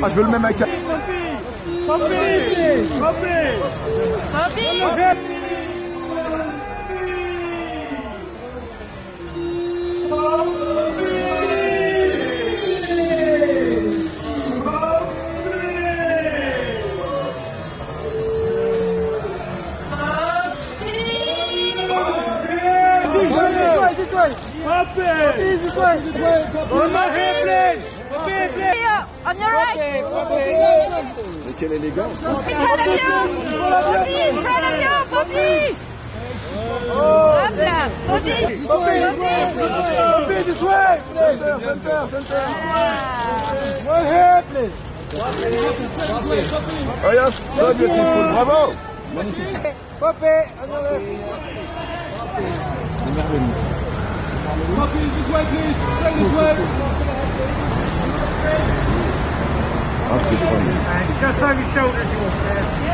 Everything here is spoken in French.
Ah, je veux le même avec. On your right. Mais quelle élégance. In front of you. Bobby, in front of you, Bobby. Hop là, Bobby. Bobby. this way, Center, center, center. One here, please. Oh yes, so beautiful. Bravo. Magnifique. On your left. Copies this way, please. This way. That's. Just over your shoulders, you want there.